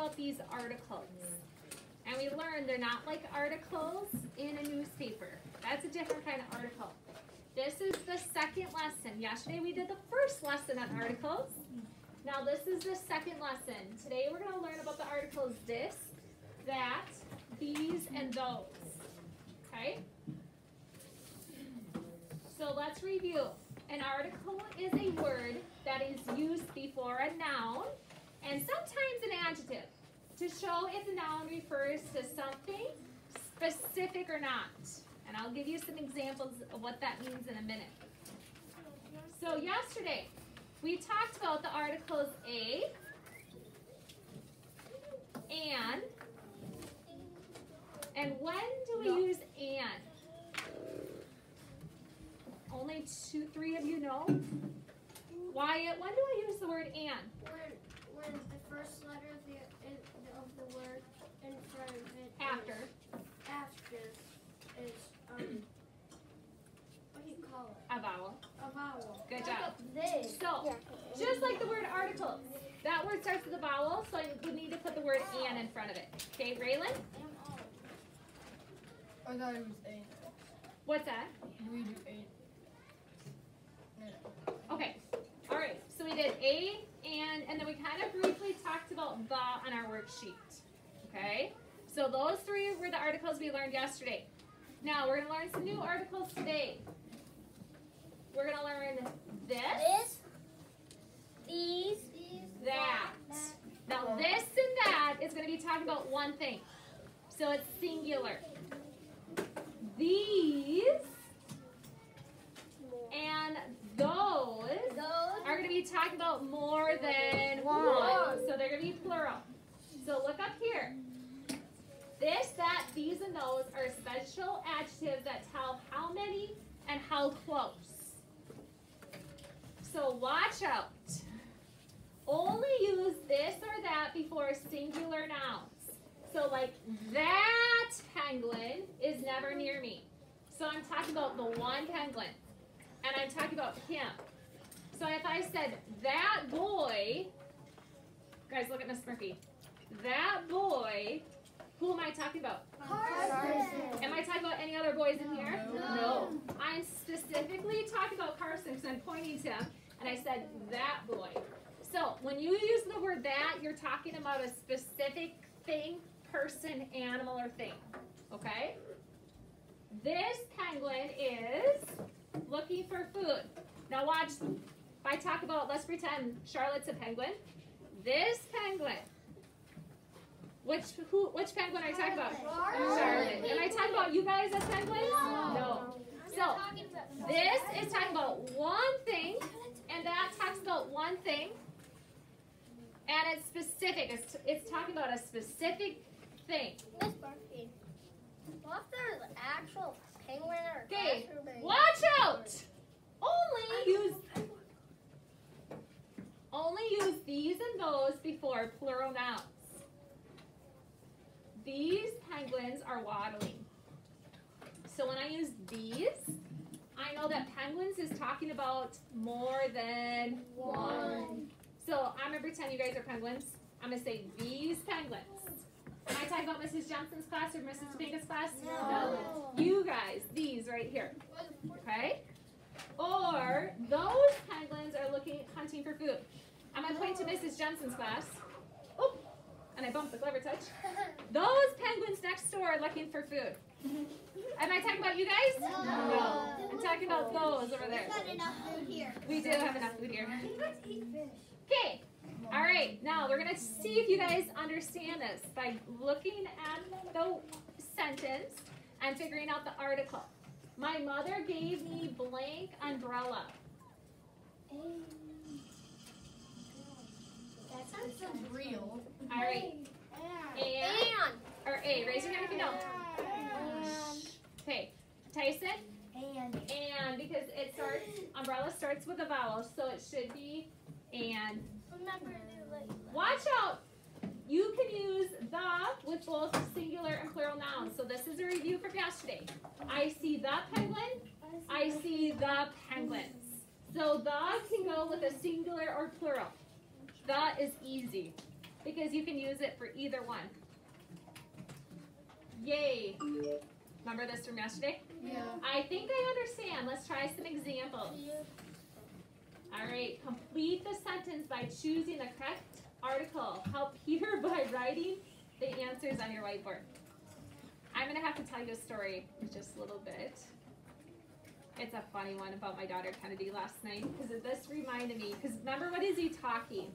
about these articles. And we learned they're not like articles in a newspaper. That's a different kind of article. This is the second lesson. Yesterday we did the first lesson on articles. Now this is the second lesson. Today we're going to learn about the articles this, that, these, and those. Okay? So let's review. An article is a word that is used before a noun and sometimes an adjective to show if the noun refers to something specific or not. And I'll give you some examples of what that means in a minute. So yesterday, we talked about the articles a, and, and when do we use and? Only two, three of you know? Wyatt, when do I use the word and? When, when the first letter of the, of the word in front of it. After. is- After is, um, what do you call it? A vowel. A vowel. Good job. This. So, just like the word articles, that word starts with a vowel, so we need to put the word and in front of it. Okay, Raylan? I thought it was eight. What's that? We do eight? Okay. All right. So we did a and and then we kind of briefly talked about the on our worksheet. Okay. So those three were the articles we learned yesterday. Now we're gonna learn some new articles today. We're gonna learn this, These. that. Now this and that is gonna be talking about one thing. So it's singular. These and those Those. are going to be talking about more than one. One. So they're going to be plural. So look up here. This, that, these, and those are special adjectives that tell how many and how close. So watch out. Only use this or that before singular nouns. So like that penguin is never near me. So I'm talking about the one penguin. And I'm talking about him. So if I said that boy, guys, look at Miss Murphy. That boy, who am I talking about? Carson. Am I talking about any other boys in here? No. I'm specifically talking about Carson because I'm pointing to him, and I said that boy. So when you use the word that, you're talking about a specific thing, person, animal, or thing. Okay? This penguin is looking for food. Now watch. If I talk about, let's pretend Charlotte's a penguin. This penguin. Which who? Which penguin are I talking about? Charlotte. Am I talking about you guys as penguins? No. So this is talking about one thing, and that talks about one thing, and it's specific. It's, it's talking about a specific thing. Miss Murphy. What if actual Okay, watch out! Only use only use these and those before plural nouns. These penguins are waddling. So when I use these, I know that penguins is talking about more than one. So I'm gonna pretend you guys are penguins. I'm gonna say these penguins. Am I talking about Mrs. Johnson's class or Mrs. Topinka's class? No. You guys, these right here. Okay? Or those penguins are looking hunting for food. I'm gonna point to Mrs. Johnson's class. Oh, and I bumped the Clevertouch. Those penguins next door are looking for food. Am I talking about you guys? No. I'm talking about those over there. We got enough food here. We do have enough food here. Okay. All right. Now we're gonna see if you guys understand this by looking at the sentence and figuring out the article. My mother gave me blank umbrella. That sounds so Real. All right. And And. or A. Raise your hand if you know. Okay. Tyson. And. And because it starts, umbrella starts with a vowel, so it should be and. Remember. Watch out! You can use the with both singular and plural nouns. So this is a review from yesterday. I see the penguin. I see the penguins. So the can go with a singular or plural. The is easy. because you can use it for either one. Yay. Remember this from yesterday? Yeah. I think I understand. Let's try some examples. All right, complete the sentence by choosing the correct article. Help Peter by writing the answers on your whiteboard. I'm gonna have to tell you a story in just a little bit. It's a funny one about my daughter Kennedy last night because this reminded me. Because remember, what is he talking?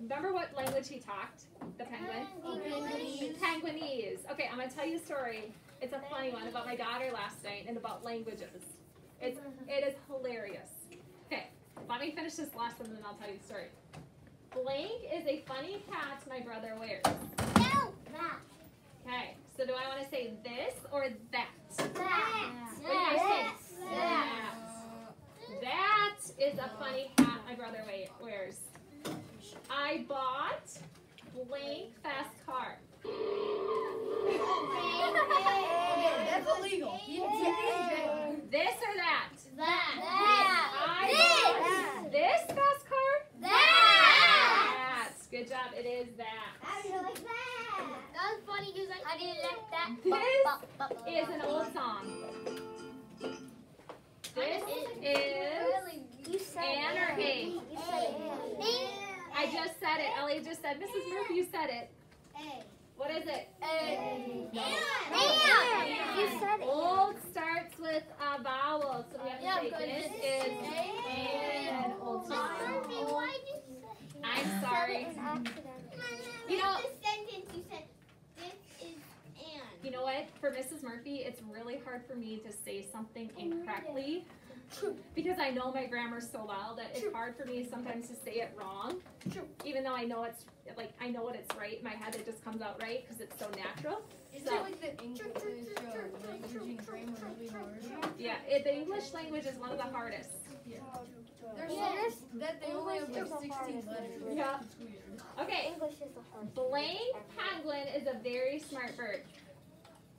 Remember what language he talked? The penguin. Penguinese. Penguinese. Okay, I'm gonna tell you a story. It's a funny one about my daughter last night and about languages. It's it is hilarious. Okay, let me finish this last one and then I'll tell you the story. Blank is a funny hat my brother wears. No, that. Okay, so do I want to say this or that? What do I say? That. That is a funny hat my brother wa- wears. I bought blank fast car. That's illegal. He, he's in jail. This or that? I This. bought this fast car. That. That. Good job. It is that. I didn't like that That was funny because I didn't like that. This is an old song. This is You said An or just said it. Ellie just said. Mrs. Murphy, you said it. What is it? A. You said it. Old starts with a vowel, so we have to say this is an old song. I'm sorry. You know- the sentence you said. This is and. You know what? For Mrs. Murphy, it's really hard for me to say something incorrectly because I know my grammar so well that it's hard for me sometimes to say it wrong. Even though I know it's like I know what it's right in my head, it just comes out right because it's so natural. Is it like the English uh, language and grammar really hard? Yeah, it, the English language is one of the hardest. There's Yes. some that they only have like 16 letters. Yeah. It's weird. Okay, English is the hard. blank penguin is a very smart bird.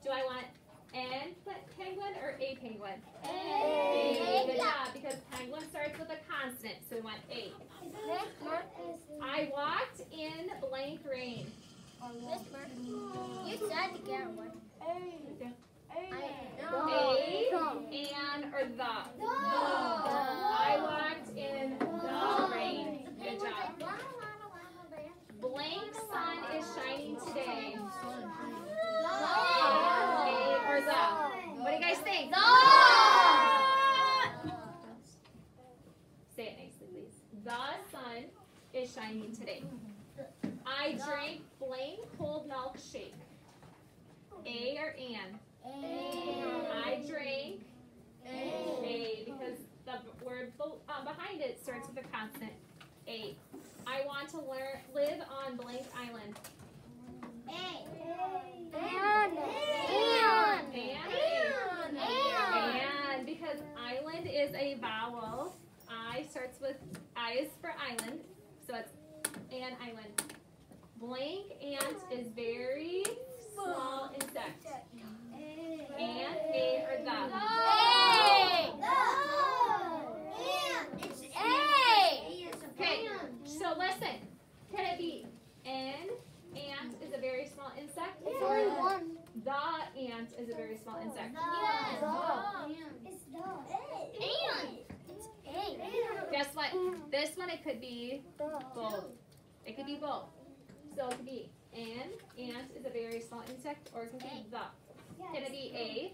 Do I want an penguin or a penguin? A. Good job, because penguin starts with a consonant, so we want A. I walked in blank rain. You said to get one. A, A. and, or the? the. I walked in the rain. Good job. Blank sun is shining today. A or the. What do you guys think? Say it nicely, please. The sun is shining today. I drank blank cold milkshake. A or an? A. I drank A A because the word be- uh, behind it starts with a consonant. A. I want to learn live on blank island. And and because island is a vowel, I starts with I is for island, so it's an island. Blank ant is very small insect. And a or the. Ant is a Okay, so listen. Can it be an ant is a very small insect? It's or the ant is a very small insect. Guess what? This one it could be both. It could be both. So it could be an ant is a very small insect, or it could be the. Can it be a?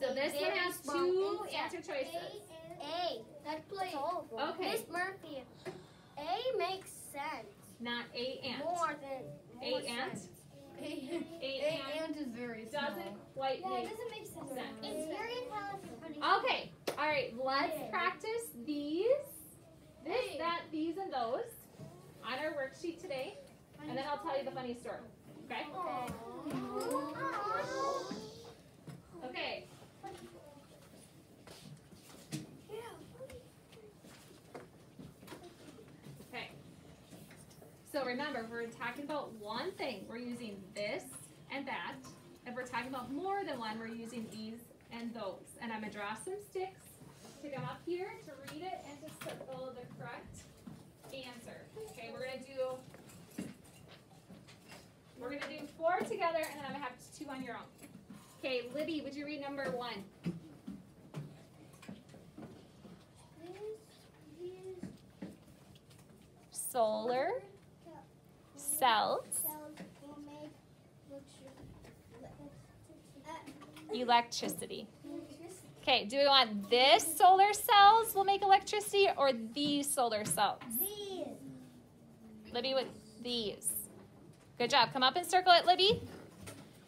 So this one has two answer choices. A. Let's play. Okay, Miss Murphy. A makes sense. not a ant. More than A more ant sense. A, A a ant is very small. doesn't quite make make sense. sense. It's very intelligent. Okay, all right, let's practice these, this, that, these, and those on our worksheet today, and then I'll tell you the funny story. Okay? Okay. Okay. So remember, we're talking about one thing, we're using this and that. If we're talking about more than one, we're using these and those. And I'm gonna draw some sticks to come up here to read it and to circle uh, the correct answer. Okay? We're gonna do, we're gonna do four together and then I'm gonna have two on your own. Okay, Libby, would you read number one? Solar cells, cells make electri- electricity. Okay, do we want this solar cells will make electricity or these solar cells? These. Libby with these. Good job. Come up and circle it, Libby.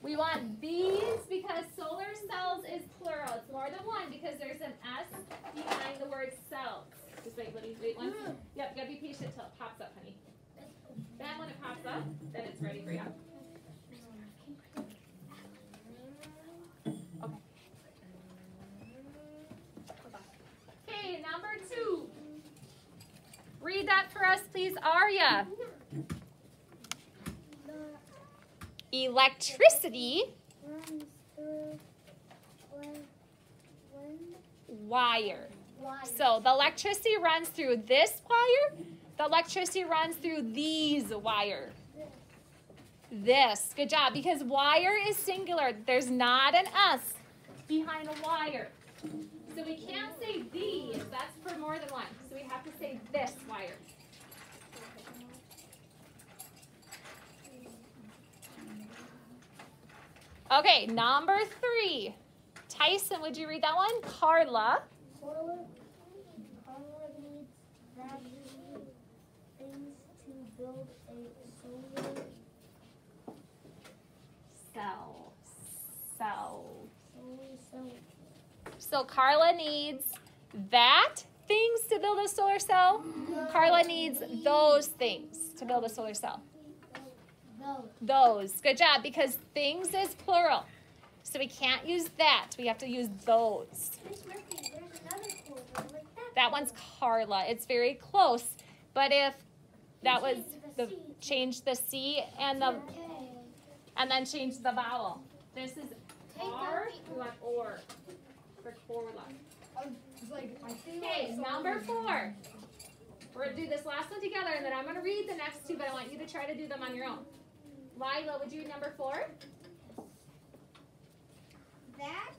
We want these because solar cells is plural. It's more than one because there's an S behind the word cells. Just wait, Libby. Wait one. Yep, you gotta be patient till it pops up, honey. Then when it pops up, then it's ready for you. Okay. Okay, number two. Read that for us, please, Arya. Electricity runs through one, one wire. wire. So the electricity runs through this wire. The electricity runs through these wire. This. Good job. Because wire is singular. There's not an S behind a wire. So we can't say these. That's for more than one. So we have to say this wire. Okay, number three. Tyson, would you read that one? Carla. Solar power needs battery things to build a solar Cell. Cell. solar cell. So Carla needs that things to build a solar cell. Carla needs those things to build a solar cell. Those. Good job because things is plural. So we can't use that. We have to use those. Murphy, like that. That one's Carla. It's very close. But if that was the C. change the C and the Okay. and then change the vowel. This is R. Or for feel Okay, number four. We're gonna do this last one together, and then I'm gonna read the next two, but I want you to try to do them on your own. Lila, would you read number four? That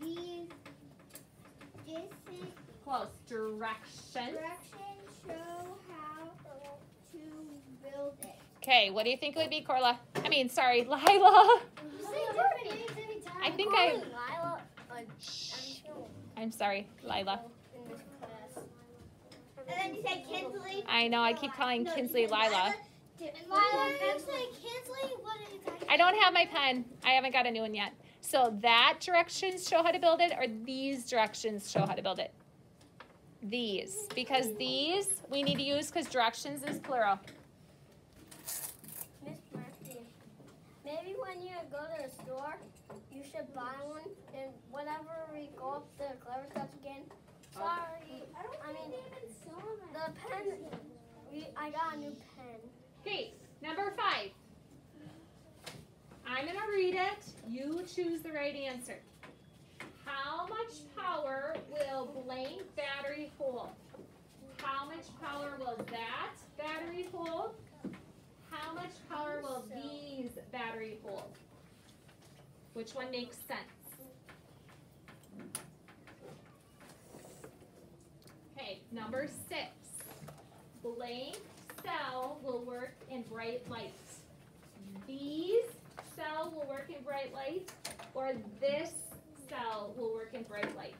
these distant Close. Direction. directions show how to build it. Okay, what do you think it would be, Corla? I mean, sorry, Lila. You say different names anytime. I think I. Lila, I'm sorry, Lila. in this class. And then you said Kinsley. I know, I keep calling Kinsley said Lila. Lila, you say Kinsley? What are you talking I don't have my pen. I haven't got a new one yet. So that directions show how to build it, or these directions show how to build it? These. Because these we need to use because directions is plural. Miss Murphy, maybe when you go to the store, you should buy one, and whenever we go up the clever cuts again, sorry, I, don't know I mean, the pen, we, I got a new pen. Okay, number five. I'm gonna read it. You choose the right answer. How much power will blank battery hold? How much power will that battery hold? How much power will these battery hold? Which one makes sense? Okay, number six. Blank in bright lights. These cell will work in bright light, or this cell will work in bright light.